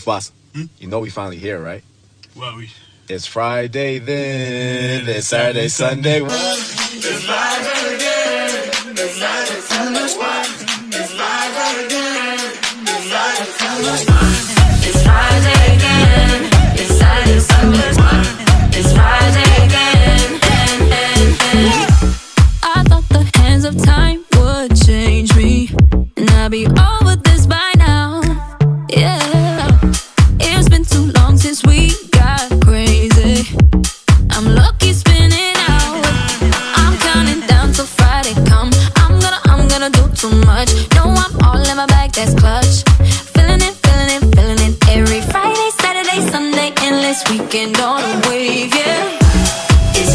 Mufasa, you know we finally here, right? Well, we. It's Friday then, it's Saturday, Sunday. It's live again. It's Sunday. It's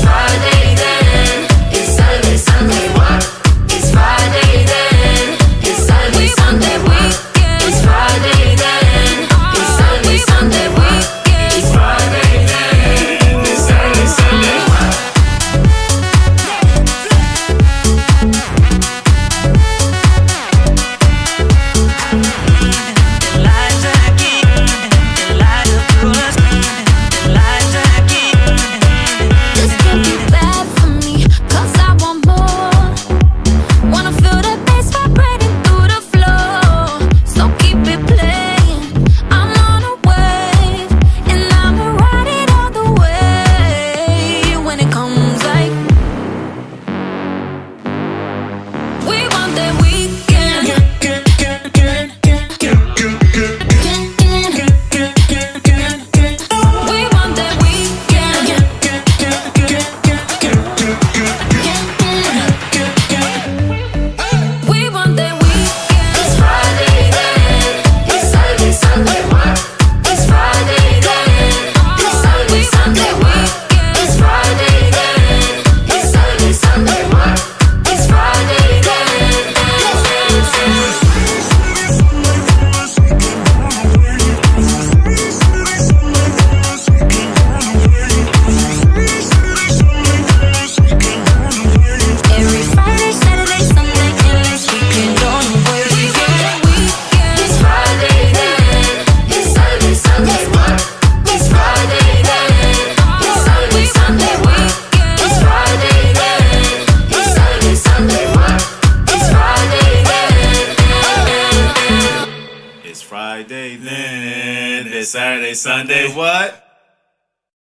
Friday weak. Then. It's Saturday, Sunday. What?